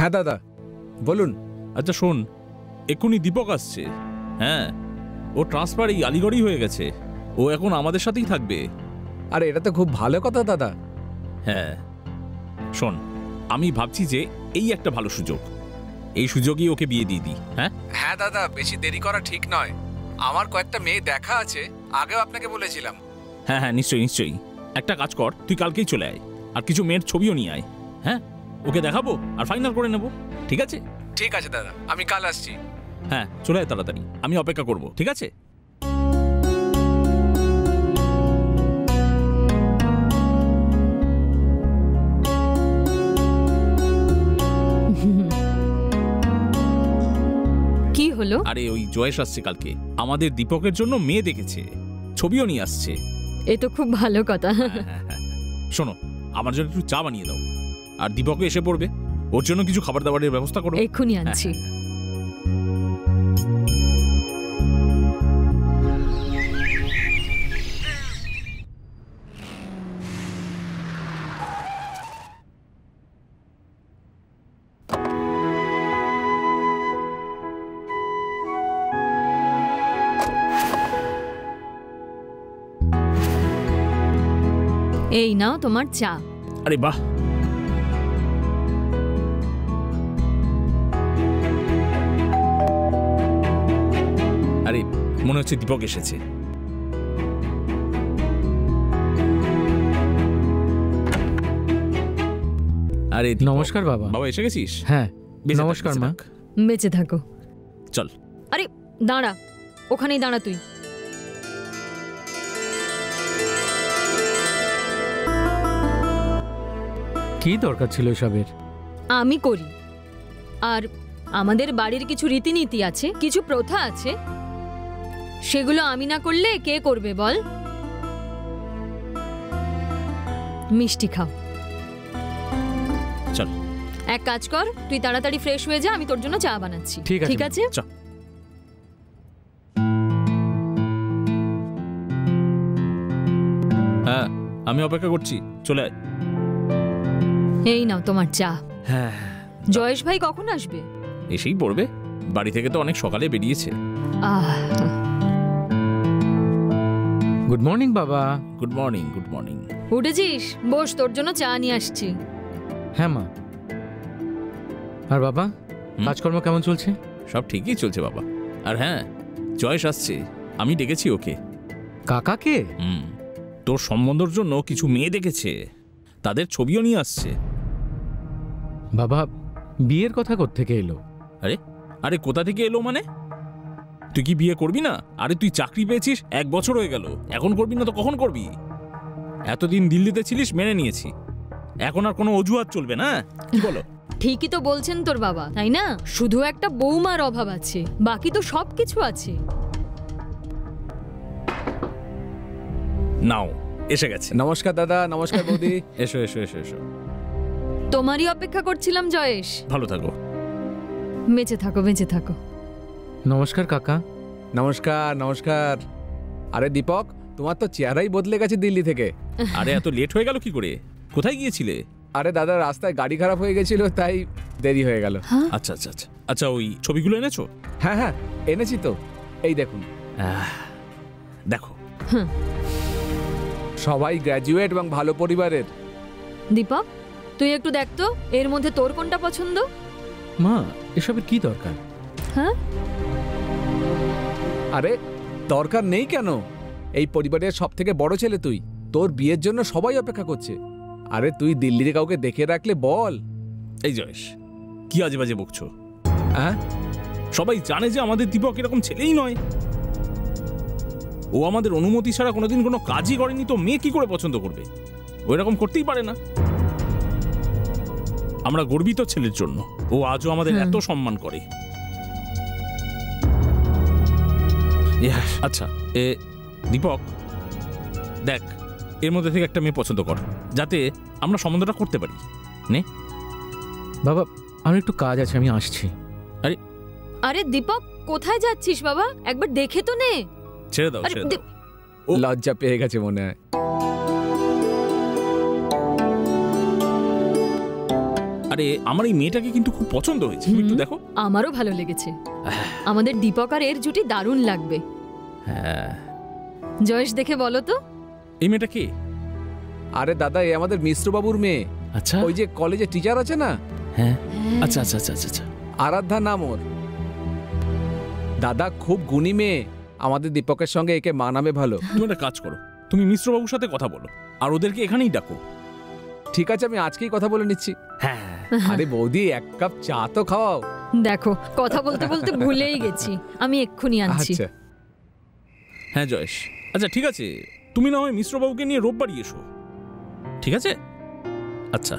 হ্যাঁ দাদা। বলুন। আচ্ছা শোন। এক্ষুনি দীপক আসছে। হ্যাঁ ও ট্রান্সফার এই আলিগড়ই হয়ে গেছে। ও এখন আমাদের সাথেই থাকবে। আরে এটা তো খুব ভালো কথা দাদা। হ্যাঁ। শোন আমি ভাবছি যে এই একটা ভালো সুযোগ। এই সুযোগই ওকে বিয়ে দিয়ে দিই হ্যাঁ? হ্যাঁ দাদা বেশি দেরি করা ঠিক নয়। আমার কয়েকটা মেয়ে দেখা আছে আগেও আপনাকে বলেছিলাম। হ্যাঁ হ্যাঁ নিশ্চয়ই নিশ্চয়ই। একটা কাজ কর তুই কালকেই চলে আয়। আর কিছু মেয়ের ছবিও নিয়ে আয় হ্যাঁ? ওকে দেখাবো আর ফাইনাল করে নেব। ঠিক আছে? ঠিক আছে দাদা। আমি কাল আসছি। হ্যাঁ চলে আয় তাড়াতাড়ি। আমি অপেক্ষা করব ঠিক আছে? কি হলো? আরে ওই জয়েশ আসছে কালকে। আমাদের দীপকের জন্য মেয়ে দেখেছে। ছবিও নিয়ে আসছে। এ তো খুব ভালো কথা। হ্যাঁ, হ্যাঁ, হ্যাঁ। শোনো আমার জন্য একটু চা বানিয়ে দাও। আর দীপকও এসে পড়বে। ওর জন্য কিছু খাবার দাবারের ব্যবস্থা করো। এক্ষুনি আনছি। এই নাও তোমার চা। আরে বাহ মনে হচ্ছে দীপক এসেছে। আরে দীপক, নমস্কার বাবা। বাবা এসে গেছিস? হ্যাঁ বেঁচে থাক, নমস্কার বেঁচে মা। থাক। বেঁচে থাকো। চল। আরে দাঁড়া ওখানেই দাঁড়া তুই। কি দরকার ছিল এসবের? আমি করি। আর আমাদের বাড়ির কিছু রীতিনীতি আছে কিছু প্রথা আছে সেগুলো আমি না করলে কে করবে বল? মিষ্টি খাও। চল। এক কাজ কর তুই তাড়াতাড়ি ফ্রেশ হয়ে যা আমি তোর জন্য চা বানাচ্ছি। ঠিক আছে, ঠিক আছে? চল হ্যাঁ আমি অপেক্ষা করছি চলে আয়। এই নাও তোমার চা। হ্যাঁ। জয়েশ ভাই কখন আসবে? এসেই পড়বে। বাড়ি থেকে তো অনেক সকালে বেরিয়েছে। আহ গুড মর্নিং বাবা গুড মর্নিং গুড মর্নিং উঠেছিস? বস তোর জন্য চা নিয়ে আসছি। হ্যাঁ মা। আর বাবা? কাজকর্ম কেমন চলছে? সব ঠিকই চলছে বাবা। আর হ্যাঁ জয়েশ আসছে। আমি ডেকেছি ওকে। কাকাকে? হুম। তোর সম্বন্ধের জন্য কিছু মেয়ে দেখেছে তাদের ছবিও নিয়ে আসছে। বাবা বিয়ের কথা থেকে এলো? আরে আরে কোথা থেকে এলো মানে? তুই কি বিয়ে করবি না? আরে তুই চাকরি পেয়েছিস এক বছর হয়ে গেল। এখন করবি না তো কখন করবি? এতদিন দিল্লিতে ছিলিস মেনে নিয়েছি। এখন আর কোনো অজুহাত চলবে না কি বলো? ঠিকই তো বলছেন তোর বাবা তাই না? শুধু একটা বৌমার অভাব আছে বাকি তো সব কিছু আছে। নাও এসে গেছে। নমস্কার দাদা নমস্কার বৌদি। এসো এসো এসো এসো। তোমারই অপেক্ষা করছিলাম জয়েশ। ভালো থাকো। বেঁচে থাকো বেঁচে থাকো। নমস্কার কাকা। নমস্কার নমস্কার। আরে দীপক তোমার তো চেহারাই বদলে গেছে দিল্লি থেকে। আরে এত লেট হয়ে গেল কি করে? কোথায় গিয়েছিলে? আরে দাদা রাস্তায় গাড়ি খারাপ হয়ে গেছিল তাই দেরি হয়ে গেল। আচ্ছা আচ্ছা আচ্ছা। আচ্ছা ওই ছবিগুলো এনেছো? হ্যাঁ হ্যাঁ এনেছি তো। এই দেখুন। দেখো। সবাই গ্র্যাজুয়েট এবং ভালো পরিবারের। দীপক তুই একটু দেখ তো এর মধ্যে তোর কোনটা পছন্দ? মা এসবের কি দরকার? হ্যাঁ? আরে দরকার নেই কেন? এই পরিবারের সব থেকে বড় ছেলে তুই। তোর বিয়ের জন্য সবাই অপেক্ষা করছে। আরে তুই দিল্লিতে কাউকে দেখে রাখলে বল। এই জয়েশ কি আজে বাজে বকছো? হ্যাঁ? সবাই জানে যে আমাদের দীপক এরকম ছেলেই নয়। ও আমাদের অনুমতি ছাড়া কোনোদিন কোনো কাজই করেনি তো মেয়ে কি করে পছন্দ করবে? ও এরকম করতেই পারে না। আমরা গর্বিত ছেলের জন্য। ও আজও আমাদের এত সম্মান করে। আচ্ছা এ দীপক দেখ এর মধ্যে থেকে একটা মেয়ে পছন্দ কর যাতে আমরা সম্বন্ধটা করতে পারি। নে। বাবা আমার একটু কাজ আছে আমি আসছি। আরে। আরে দীপক কোথায় যাচ্ছিস বাবা? একবার দেখে তো নে। ছেড়ে দাও ছেড়ে দাও। ও- লজ্জা পেয়ে গেছে মনে হয়। আরে আমার এই মেয়েটাকে কিন্তু খুব পছন্দ হয়েছে। একটু দেখো। আমারও ভালো লেগেছে। আমাদের দীপক আর এর জুটি দারুণ লাগবে। হ্যাঁ। জয়েশ দেখে বলো তো। এই মেয়েটা কে? আরে দাদা এ আমাদের মিশ্রবাবুর মেয়ে। আচ্ছা। ওই যে কলেজে টিচার আছে না? হ্যাঁ। আচ্ছা আচ্ছা আচ্ছা আচ্ছা আচ্ছা। আরাধ্যা নাম ওর। দাদা খুব গুণী মেয়ে। আমাদের দীপকের সঙ্গে একে মানাবে ভালো। তুমি একটা কাজ করো। তুমি মিশ্রবাবুর সাথে কথা বলো। আর ওদেরকে এখানেই ডাকো। ঠিক আছে আমি আজকেই কথা বলে নিচ্ছি। হ্যাঁ। আরে বৌদি এক কাপ চা তো খাওয়াও। দেখো কথা বলতে বলতে ভুলেই গেছি। আমি এক্ষুনি আনছি। আচ্ছা। হ্যাঁ জয়েশ। আচ্ছা ঠিক আছে। তুমি না হয় মিশ্রবাবুকে নিয়ে রোববারই এসো। ঠিক আছে? আচ্ছা।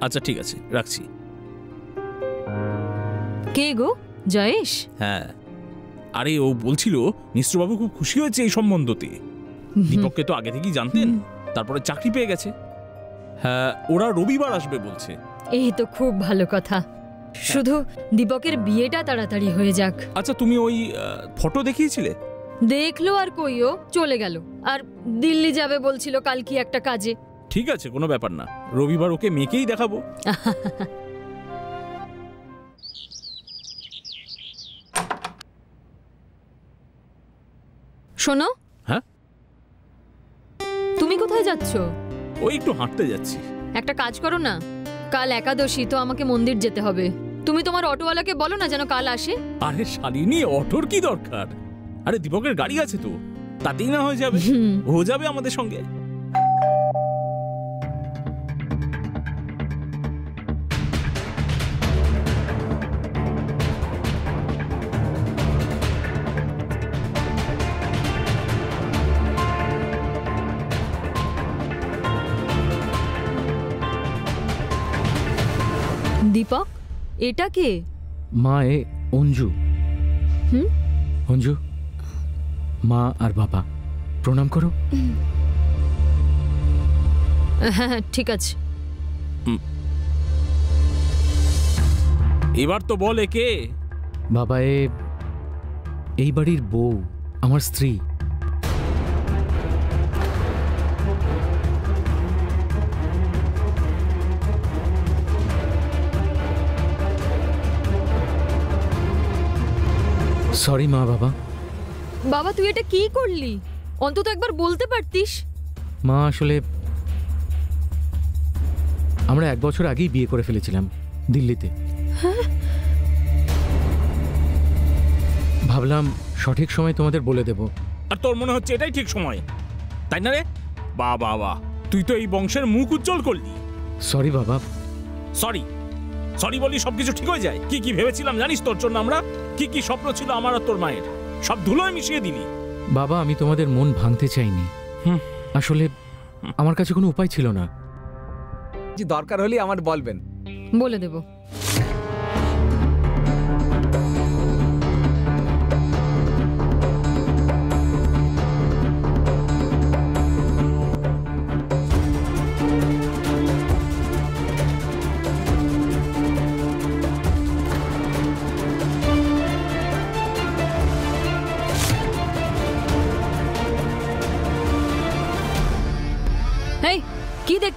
আচ্ছা ঠিক আছে। রাখছি। কে গো? জয়েশ? হ্যাঁ। আরে ও বলছিল মিশ্রবাবু খুব খুশি হয়েছে এই সম্বন্ধতে। দীপককে তো আগে থেকেই জানতেন। তারপরে চাকরি পেয়ে গেছে। হ্যাঁ ওরা রবিবার আসবে বলছে। এই তো খুব ভালো কথা। শুধু দীপকের বিয়েটা তাড়াতাড়ি হয়ে যাক। আচ্ছা তুমি ওই ফটো দেখিয়েছিলে? দেখল আর কইও চলে গেল। আর দিল্লি যাবে বলছিল কাল কি একটা কাজে। ঠিক আছে কোনো ব্যাপার না। রবিবার ওকে মেয়েকেই দেখাবো। শোনো। হ্যাঁ? তুমি কোথায় যাচ্ছ? ওই একটু হাঁটতে যাচ্ছি। একটা কাজ করো না। কাল একাদশী তো আমাকে মন্দির যেতে হবে। তুমি তোমার অটোওয়ালাকে বলো না যেন কাল আসে। আরে শালিনী অটোর কি দরকার? আরে দীপকের গাড়ি আছে তো তাতেই না হয়ে যাবে। ও যাবে আমাদের সঙ্গে। দীপক এটা কে? মা এ অঞ্জু। হুম? অঞ্জু মা আর বাবা প্রণাম করো। হ্যাঁ হ্যাঁ, ঠিক আছে। এবার তো বলে কে? বাবা এ এই বাড়ির বউ আমার স্ত্রী। সরি মা বাবা। বাবা তুই এটা কি করলি? অন্তত একবার বলতে পারতিস। মা আসলে আমরা এক বছর আগেই বিয়ে করে ফেলেছিলাম দিল্লিতে। ভাবলাম সঠিক সময় তোমাদের বলে দেব। আর তোর মনে হচ্ছে এটাই ঠিক সময়? তাই না রে? বা বা বা তুই তো এই বংশের মুখ উজ্জ্বল করলি। সরি বাবা। সরি সরি বলি সবকিছু ঠিক হয়ে যায়। কি কি ভেবেছিলাম জানিস তোর জন্য আমরা? কি কি স্বপ্ন ছিল আমার আর তোর মায়ের? সব ধুলোয় মিশিয়ে দিলি। বাবা আমি তোমাদের মন ভাঙতে চাইনি। হুম। আসলে আমার কাছে কোনো উপায় ছিল না। যে দরকার হলে আমার বলবেন। বলে দেব।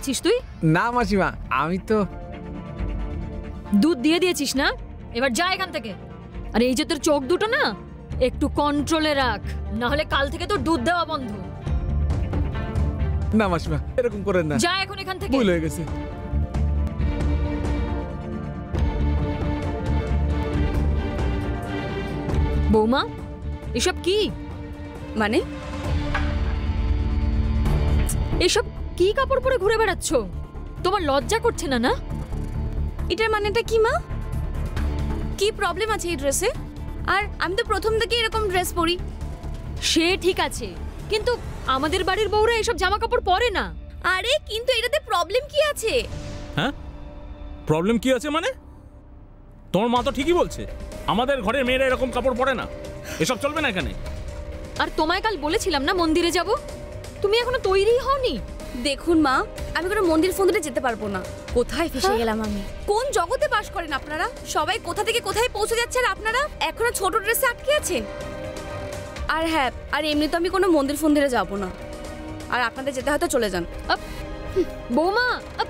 দেখছিস তুই? না মাসিমা আমি তো দুধ দিয়ে দিয়েছিস না? এবার যা এখান থেকে। আর এই যে তোর চোখ দুটো না একটু কন্ট্রোলে রাখ না হলে কাল থেকে তোর দুধ দেওয়া বন্ধ। না মাসিমা এরকম করেন না। যা এখন এখান থেকে। ভুল হয়ে গেছে। বৌমা এসব কি? মানে? এসব কি কাপড় পরে ঘুরে বেড়াচ্ছ? তোমার লজ্জা করছে না না? এটার মানেটা কি মা? কি প্রবলেম আছে এই ড্রেসে আর আমি তো প্রথম থেকে এরকম ড্রেস পরি। সে ঠিক আছে কিন্তু আমাদের বাড়ির বউরা এসব জামা কাপড় পরে না। আরে কিন্তু এটাতে প্রবলেম কি আছে? হ্যাঁ? প্রবলেম কি আছে মানে? তোমার মা তো ঠিকই বলছে আমাদের ঘরের মেয়েরা এরকম কাপড় পরে না। এসব চলবে না এখানে। আর তোমায় কাল বলেছিলাম না মন্দিরে যাব? তুমি এখনও তৈরি হওনি? দেখুন মা আমি কোনো মন্দির ফন্দিরে যেতে পারব না। কোথায় ফেসে গেলাম আমি? কোন জগতে বাস করেন আপনারা? সবাই কোথা থেকে কোথায় পৌঁছে যাচ্ছেন আপনারা? এখনও ছোট ড্রেসে আটকে আছেন আর হ্যাঁ আর এমনি তো আমি কোনো মন্দির ফন্দিরে যাব না। আর আপনাদের যেতে হয়তো চলে যান। বৌমা আপ,